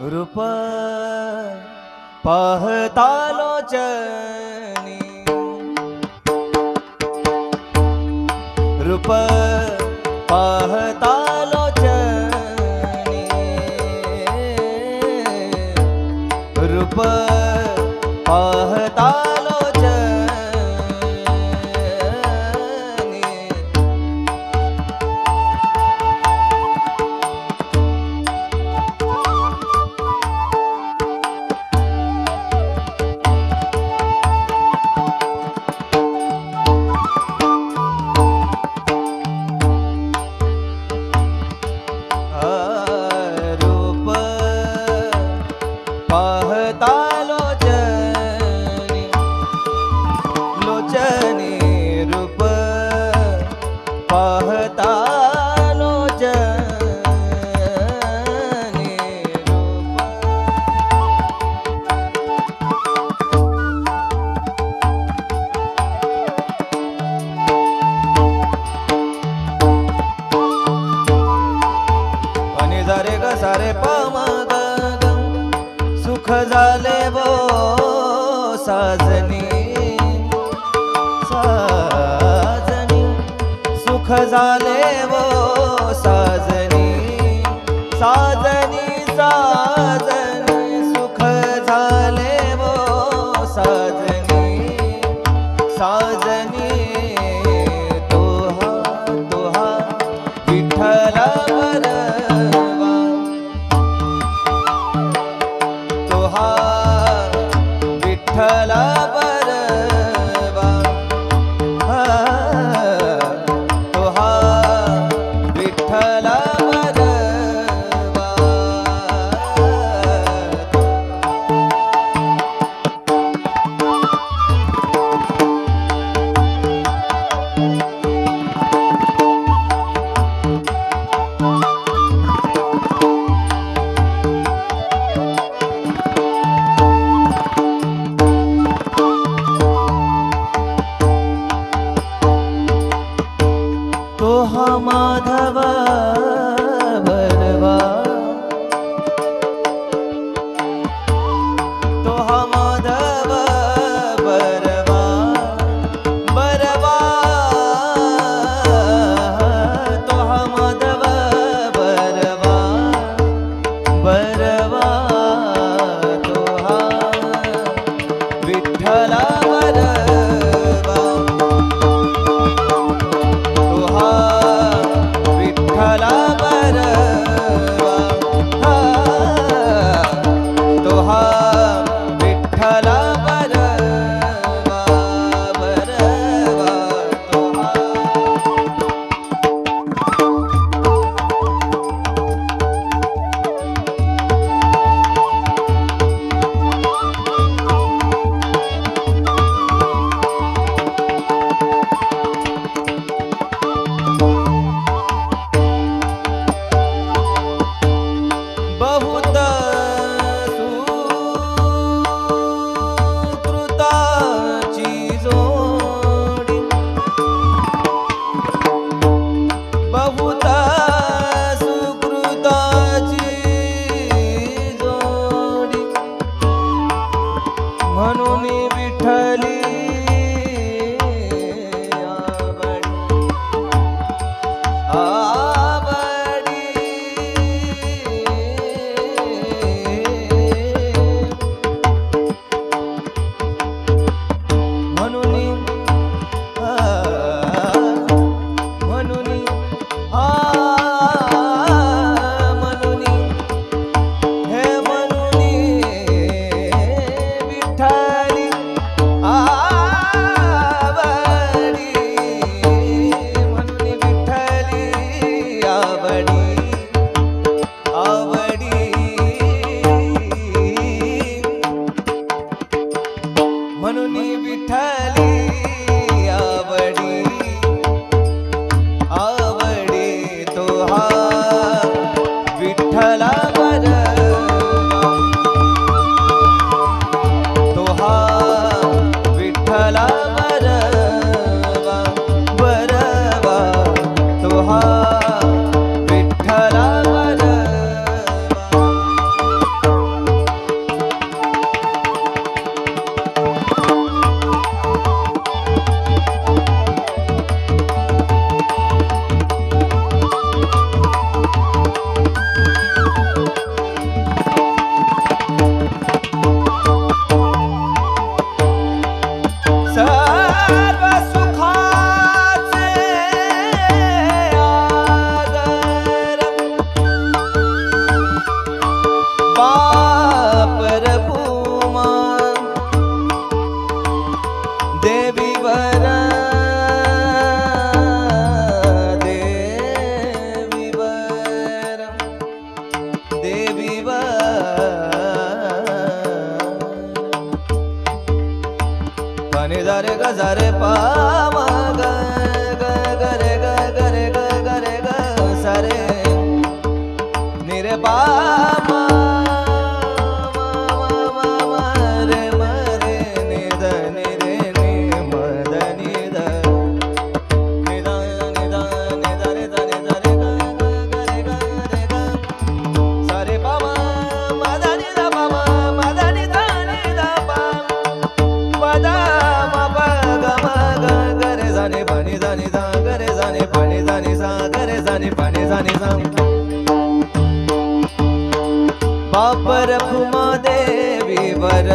रूप रूपा पहतालोचनी रूप पहतालोचनी रूप पहता मे वो साजनी। साजनी। सुख सुखले वो साजनी। साजनी। देवी वर सा नि सा बापर फुमा देवी वर